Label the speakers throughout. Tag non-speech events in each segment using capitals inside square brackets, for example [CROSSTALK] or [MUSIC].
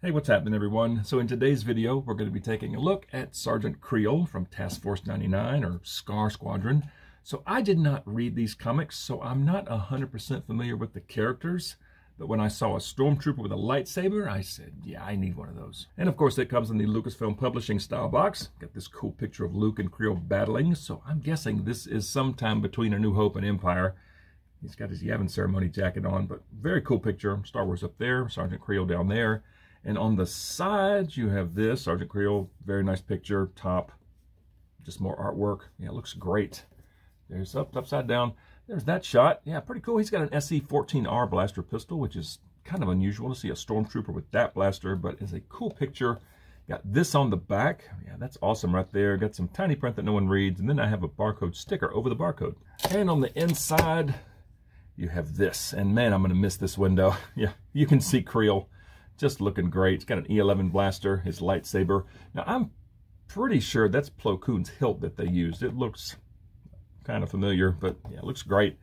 Speaker 1: Hey, what's happening everyone? So in today's video, we're going to be taking a look at Sergeant Kreel from Task Force 99 or SCAR Squadron. So I did not read these comics, so I'm not 100% familiar with the characters. But when I saw a stormtrooper with a lightsaber, I said, yeah, I need one of those. And of course, it comes in the Lucasfilm Publishing style box. Got this cool picture of Luke and Kreel battling. So I'm guessing this is sometime between A New Hope and Empire. He's got his Yavin ceremony jacket on, but very cool picture. Star Wars up there, Sergeant Kreel down there. And on the sides, you have this, Sergeant Kreel, very nice picture, top, just more artwork. Yeah, it looks great. There's up, upside down. There's that shot. Yeah, pretty cool. He's got an SE-14R blaster pistol, which is kind of unusual to see a stormtrooper with that blaster, but it's a cool picture. Got this on the back. Yeah, that's awesome right there. Got some tiny print that no one reads. And then I have a barcode sticker over the barcode. And on the inside, you have this. And man, I'm going to miss this window. [LAUGHS] yeah, you can see Kreel just looking great. It's got an E11 blaster, his lightsaber. Now, I'm pretty sure that's Plo Koon's hilt that they used. It looks kind of familiar, but yeah, it looks great.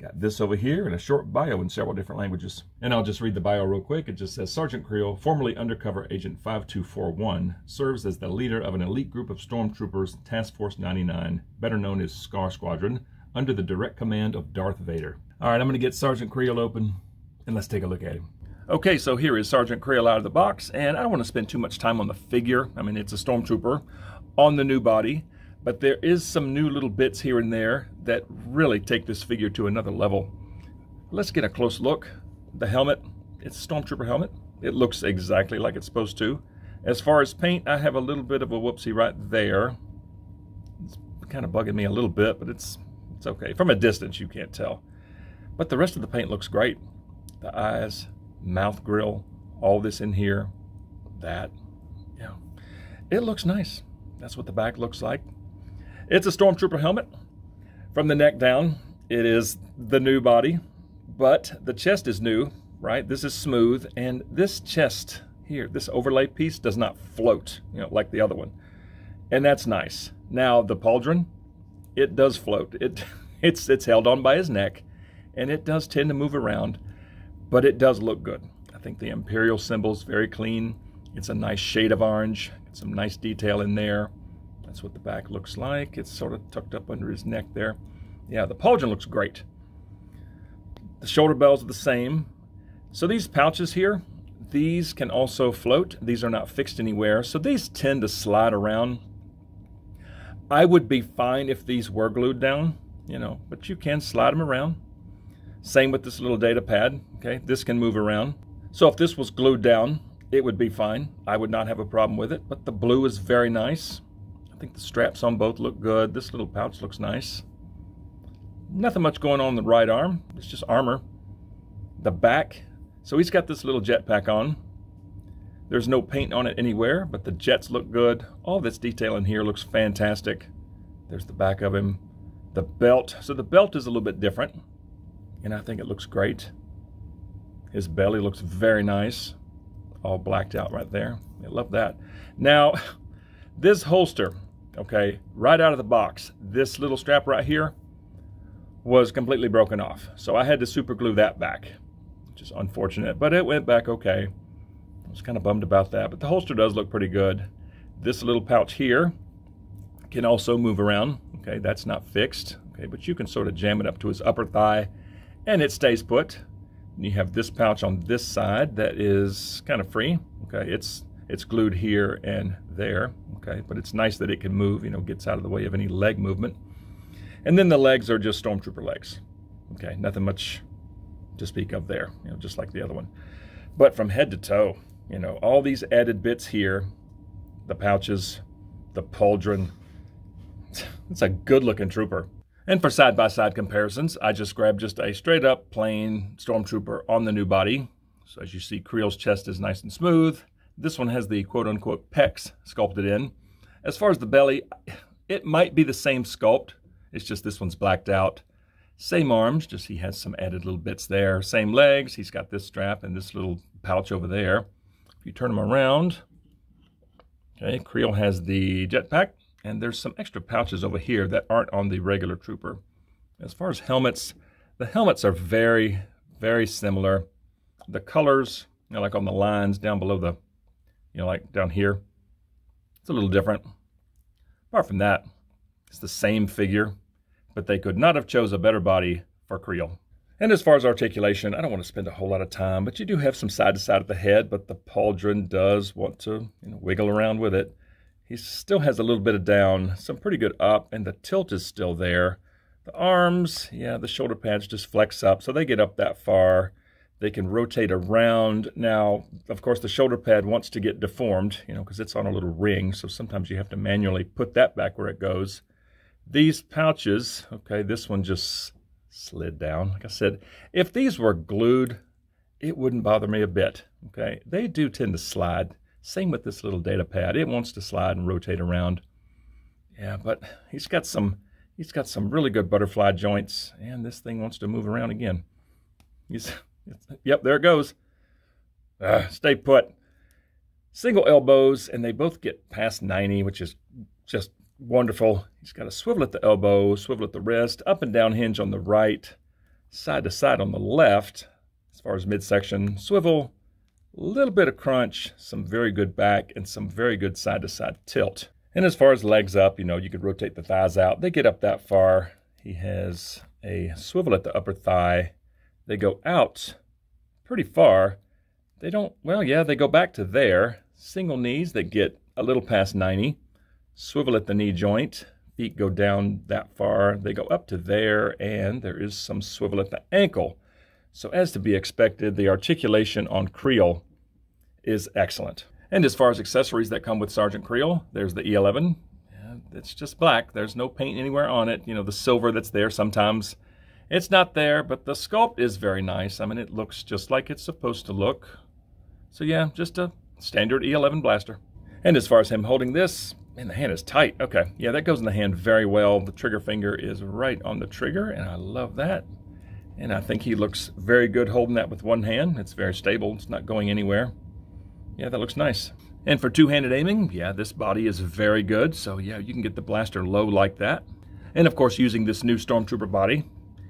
Speaker 1: Got this over here and a short bio in several different languages. And I'll just read the bio real quick. It just says, Sergeant Kreel, formerly Undercover Agent 5241, serves as the leader of an elite group of stormtroopers, Task Force 99, better known as SCAR Squadron, under the direct command of Darth Vader. All right, I'm going to get Sergeant Kreel open, and let's take a look at him. Okay, so here is Sergeant Kreel out of the box, and I don't want to spend too much time on the figure. I mean, it's a Stormtrooper on the new body, but there is some new little bits here and there that really take this figure to another level. Let's get a close look. The helmet, it's a Stormtrooper helmet. It looks exactly like it's supposed to. As far as paint, I have a little bit of a whoopsie right there. It's kind of bugging me a little bit, but it's it's okay. From a distance, you can't tell. But the rest of the paint looks great. The eyes, mouth grill, all this in here, that, yeah. It looks nice. That's what the back looks like. It's a Stormtrooper helmet. From the neck down, it is the new body, but the chest is new, right? This is smooth, and this chest here, this overlay piece does not float, you know, like the other one. And that's nice. Now, the pauldron, it does float. It, [LAUGHS] it's, it's held on by his neck, and it does tend to move around but it does look good. I think the Imperial symbol is very clean. It's a nice shade of orange, some nice detail in there. That's what the back looks like. It's sort of tucked up under his neck there. Yeah, the pauldron looks great. The shoulder bells are the same. So these pouches here, these can also float. These are not fixed anywhere, so these tend to slide around. I would be fine if these were glued down, you know, but you can slide them around. Same with this little data pad, okay? This can move around. So if this was glued down, it would be fine. I would not have a problem with it, but the blue is very nice. I think the straps on both look good. This little pouch looks nice. Nothing much going on the right arm. It's just armor. The back, so he's got this little jetpack on. There's no paint on it anywhere, but the jets look good. All this detail in here looks fantastic. There's the back of him. The belt, so the belt is a little bit different and I think it looks great. His belly looks very nice, all blacked out right there. I love that. Now, [LAUGHS] this holster, okay, right out of the box, this little strap right here was completely broken off. So I had to super glue that back, which is unfortunate, but it went back okay. I was kind of bummed about that, but the holster does look pretty good. This little pouch here can also move around. Okay, that's not fixed. Okay, but you can sort of jam it up to his upper thigh and it stays put. And you have this pouch on this side that is kind of free. Okay, it's it's glued here and there. Okay, but it's nice that it can move. You know, gets out of the way of any leg movement. And then the legs are just stormtrooper legs. Okay, nothing much to speak of there. You know, just like the other one. But from head to toe, you know, all these added bits here, the pouches, the pauldron. It's a good-looking trooper. And for side-by-side -side comparisons, I just grabbed just a straight-up plain Stormtrooper on the new body. So as you see, Kreel's chest is nice and smooth. This one has the quote-unquote pecs sculpted in. As far as the belly, it might be the same sculpt. It's just this one's blacked out. Same arms, just he has some added little bits there. Same legs, he's got this strap and this little pouch over there. If you turn him around, okay, Kreel has the jetpack and there's some extra pouches over here that aren't on the regular Trooper. As far as helmets, the helmets are very, very similar. The colors, you know, like on the lines down below the you know, like down here. It's a little different. Apart from that, it's the same figure, but they could not have chose a better body for Kreel. And as far as articulation, I don't want to spend a whole lot of time, but you do have some side to side of the head, but the pauldron does want to you know, wiggle around with it. He still has a little bit of down, some pretty good up, and the tilt is still there. The arms, yeah, the shoulder pads just flex up, so they get up that far. They can rotate around. Now, of course, the shoulder pad wants to get deformed, you know, because it's on a little ring, so sometimes you have to manually put that back where it goes. These pouches, okay, this one just slid down. Like I said, if these were glued, it wouldn't bother me a bit. Okay, they do tend to slide. Same with this little data pad. It wants to slide and rotate around. Yeah, but he's got some he's got some really good butterfly joints, and this thing wants to move around again. He's yep, there it goes. Uh, stay put. Single elbows, and they both get past 90, which is just wonderful. He's got a swivel at the elbow, swivel at the wrist, up and down hinge on the right, side to side on the left, as far as midsection, swivel, little bit of crunch, some very good back, and some very good side to side tilt. And as far as legs up, you know, you could rotate the thighs out. They get up that far. He has a swivel at the upper thigh. They go out pretty far. They don't, well, yeah, they go back to there. Single knees that get a little past 90 swivel at the knee joint. Feet go down that far. They go up to there, and there is some swivel at the ankle. So as to be expected, the articulation on Kreel is excellent. And as far as accessories that come with Sergeant Kreel, there's the E11. It's just black. There's no paint anywhere on it. You know, the silver that's there sometimes it's not there, but the sculpt is very nice. I mean, it looks just like it's supposed to look. So yeah, just a standard E11 blaster. And as far as him holding this, Man, the hand is tight. Okay, yeah, that goes in the hand very well. The trigger finger is right on the trigger, and I love that. And I think he looks very good holding that with one hand. It's very stable. It's not going anywhere. Yeah, that looks nice. And for two-handed aiming, yeah, this body is very good. So yeah, you can get the blaster low like that. And of course, using this new Stormtrooper body,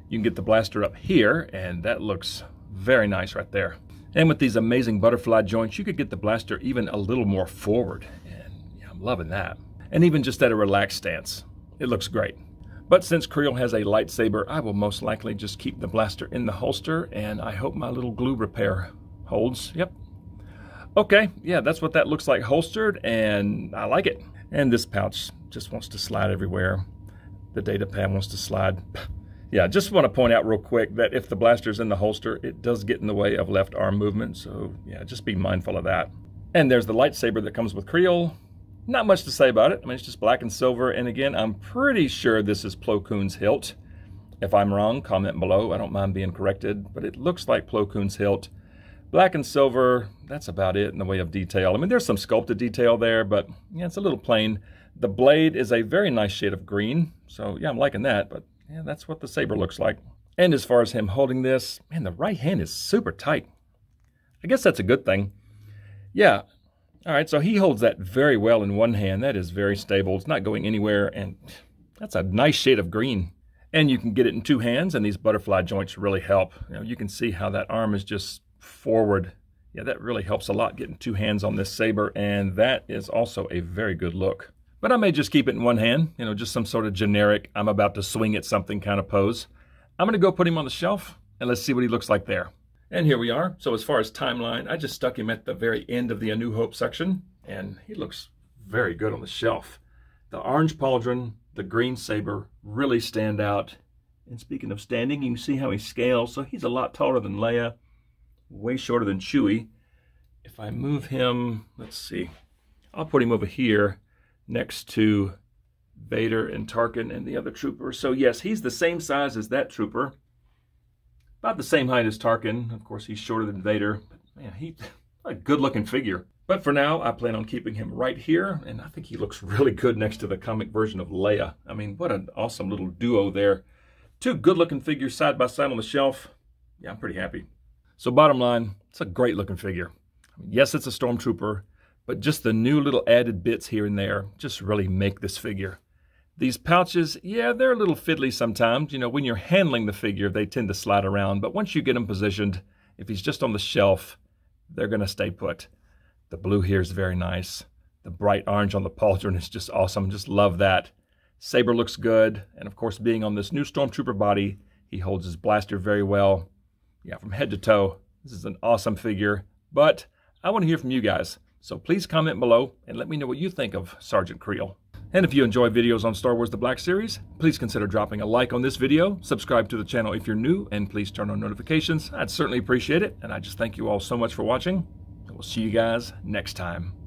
Speaker 1: you can get the blaster up here, and that looks very nice right there. And with these amazing butterfly joints, you could get the blaster even a little more forward. And I'm loving that. And even just at a relaxed stance, it looks great. But since Kreel has a lightsaber, I will most likely just keep the blaster in the holster, and I hope my little glue repair holds. Yep. Okay, yeah, that's what that looks like holstered, and I like it. And this pouch just wants to slide everywhere. The data pad wants to slide. [SIGHS] yeah, just want to point out real quick that if the blaster's in the holster, it does get in the way of left arm movement, so yeah, just be mindful of that. And there's the lightsaber that comes with Kreel. Not much to say about it. I mean, it's just black and silver. And again, I'm pretty sure this is Plo Koon's hilt. If I'm wrong, comment below. I don't mind being corrected, but it looks like Plo Koon's hilt. Black and silver, that's about it in the way of detail. I mean, there's some sculpted detail there, but yeah, it's a little plain. The blade is a very nice shade of green. So yeah, I'm liking that, but yeah, that's what the saber looks like. And as far as him holding this, man, the right hand is super tight. I guess that's a good thing. Yeah, all right, so he holds that very well in one hand. That is very stable. It's not going anywhere, and that's a nice shade of green. And you can get it in two hands, and these butterfly joints really help. You, know, you can see how that arm is just forward. Yeah, that really helps a lot getting two hands on this saber, and that is also a very good look. But I may just keep it in one hand, you know, just some sort of generic, I'm about to swing at something kind of pose. I'm going to go put him on the shelf, and let's see what he looks like there. And here we are. So as far as timeline, I just stuck him at the very end of the A New Hope section, and he looks very good on the shelf. The orange pauldron, the green saber really stand out. And speaking of standing, you can see how he scales. So he's a lot taller than Leia, way shorter than Chewie. If I move him, let's see, I'll put him over here next to Vader and Tarkin and the other trooper. So yes, he's the same size as that trooper about the same height as Tarkin. Of course, he's shorter than Vader. But man, he [LAUGHS] a good looking figure. But for now, I plan on keeping him right here, and I think he looks really good next to the comic version of Leia. I mean, what an awesome little duo there. Two good looking figures side by side on the shelf. Yeah, I'm pretty happy. So bottom line, it's a great looking figure. Yes, it's a Stormtrooper, but just the new little added bits here and there just really make this figure. These pouches, yeah, they're a little fiddly sometimes. You know, when you're handling the figure, they tend to slide around. But once you get them positioned, if he's just on the shelf, they're going to stay put. The blue here is very nice. The bright orange on the pauldron is just awesome. Just love that. Saber looks good. And of course, being on this new Stormtrooper body, he holds his blaster very well. Yeah, from head to toe, this is an awesome figure. But I want to hear from you guys. So please comment below and let me know what you think of Sergeant Kreel. And if you enjoy videos on Star Wars The Black Series, please consider dropping a like on this video, subscribe to the channel if you're new, and please turn on notifications. I'd certainly appreciate it, and I just thank you all so much for watching. We'll see you guys next time.